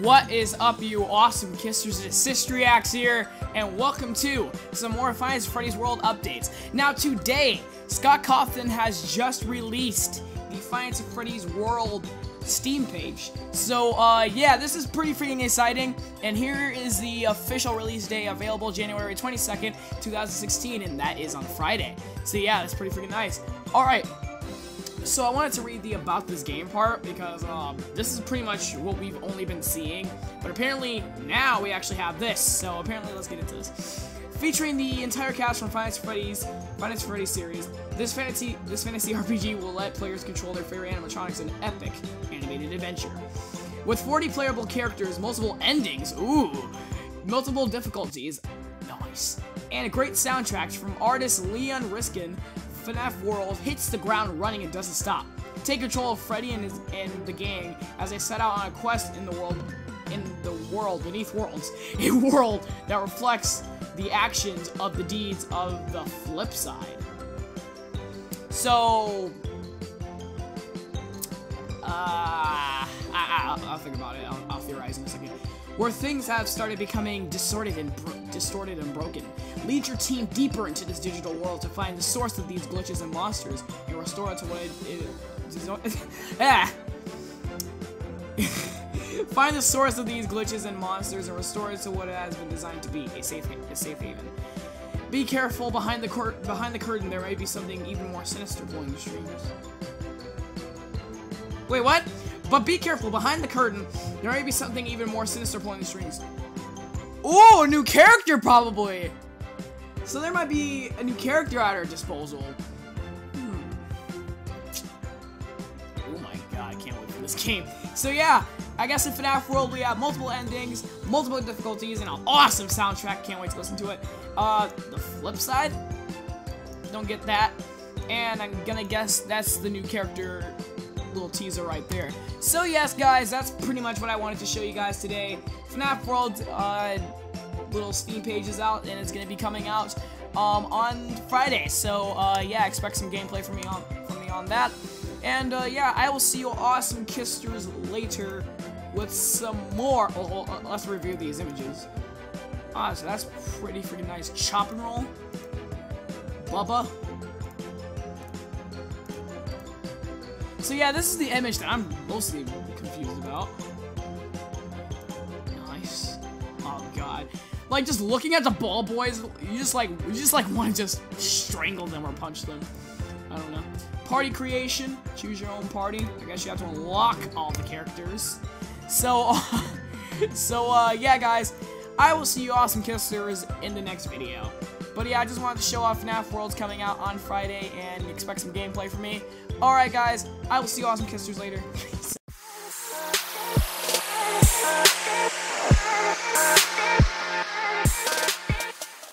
What is up, you awesome Cisters? It is CistReactZ here, and welcome to some more Five Nights at Freddy's World updates. Now, today, Scott Cawthon has just released the Five Nights at Freddy's World Steam page. So, uh, yeah, this is pretty freaking exciting, and here is the official release day available January 22nd, 2016, and that is on Friday. So, yeah, that's pretty freaking nice. Alright, so I wanted to read the about this game part because um, this is pretty much what we've only been seeing. But apparently now we actually have this. So apparently let's get into this. Featuring the entire cast from Five Nights at Freddy's Five Nights at Freddy series, this fantasy this fantasy RPG will let players control their favorite animatronics in an epic animated adventure. With 40 playable characters, multiple endings, ooh, multiple difficulties, nice, and a great soundtrack from artist Leon Riskin, FNAF World hits the ground running and doesn't stop. Take control of Freddy and, his, and the gang as they set out on a quest in the world in the world beneath worlds, a world that reflects the actions of the deeds of the flip side. So, uh, I, I, I'll, I'll think about it. I'll, A second. Where things have started becoming distorted and distorted and broken. Lead your team deeper into this digital world to find the source of these glitches and monsters and restore it to what it is. ah. Find the source of these glitches and monsters and restore it to what it has been designed to be, a safe, a safe haven. Be careful, behind the, cur behind the curtain there may be something even more sinister pulling the strings. Wait, what? But be careful, behind the curtain there may be something even more sinister pulling the strings. Ooh, a new character probably! So there might be a new character at our disposal. Hmm. Oh my god, I can't wait for this game. So yeah, I guess in FNAF World we have multiple endings, multiple difficulties, and an awesome soundtrack. Can't wait to listen to it. Uh, the flip side, don't get that. And I'm gonna guess that's the new character little teaser right there. So yes, guys, that's pretty much what I wanted to show you guys today. FNAF World, uh, little Steam page is out, and it's gonna be coming out um, on Friday. So uh, yeah, expect some gameplay from me on from me on that. And uh, yeah, I will see you awesome Cisters later with some more. Oh, oh, let's review these images. Ah, so that's pretty freaking nice. Chop N Roll. Bubba. So yeah, this is the image that I'm mostly confused about. Nice. Oh god. Like just looking at the ball boys, you just like you just like want to just strangle them or punch them. I don't know. Party creation. Choose your own party. I guess you have to unlock all the characters. So, so uh, yeah, guys. I will see you awesome Cisters in the next video. But yeah, I just wanted to show off FNAF World's coming out on Friday and expect some gameplay from me. Alright guys, I will see you awesome Cisters later.